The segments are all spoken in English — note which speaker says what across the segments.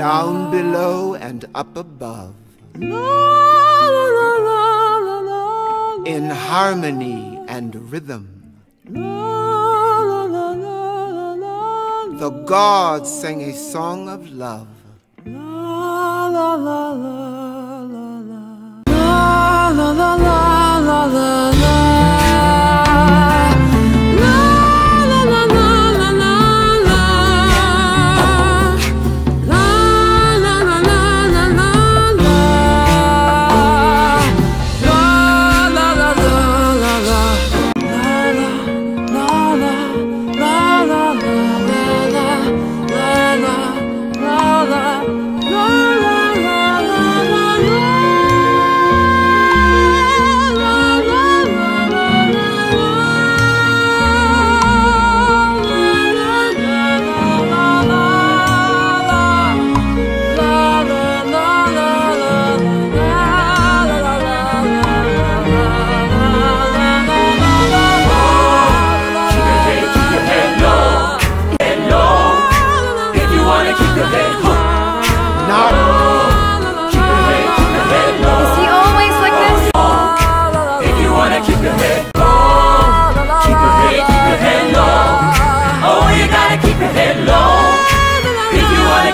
Speaker 1: down below and up above, in harmony and rhythm. The gods sang a song of love.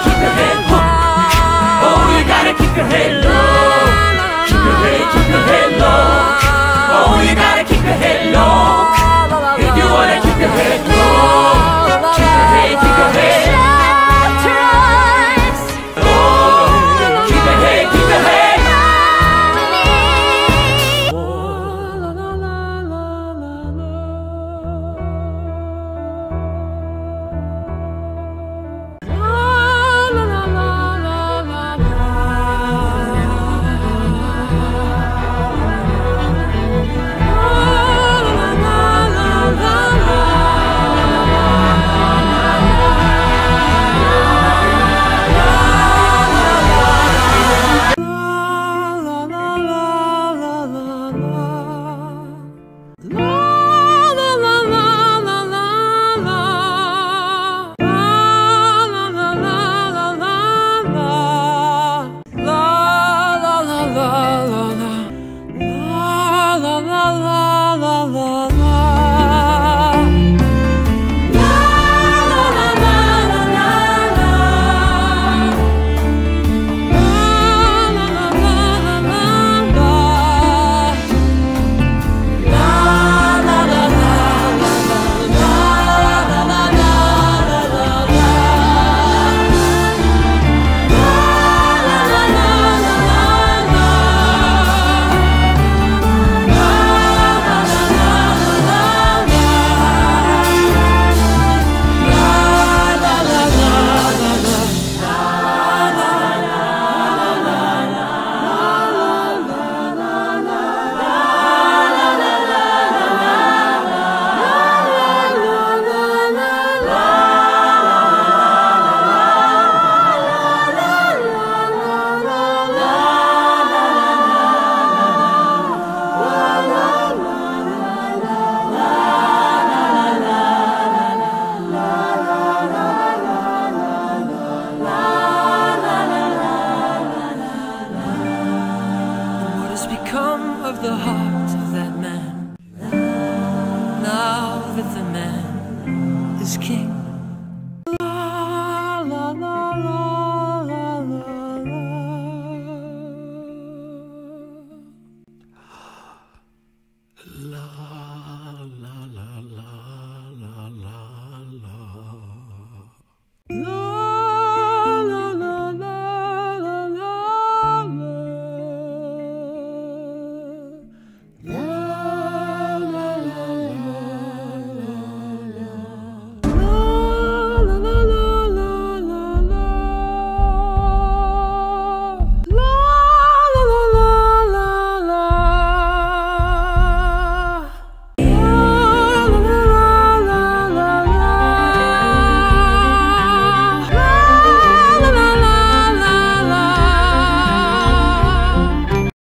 Speaker 2: Keep your head low, oh, you gotta keep your head low. Keep your head, keep become of the heart of that man now that the man is king?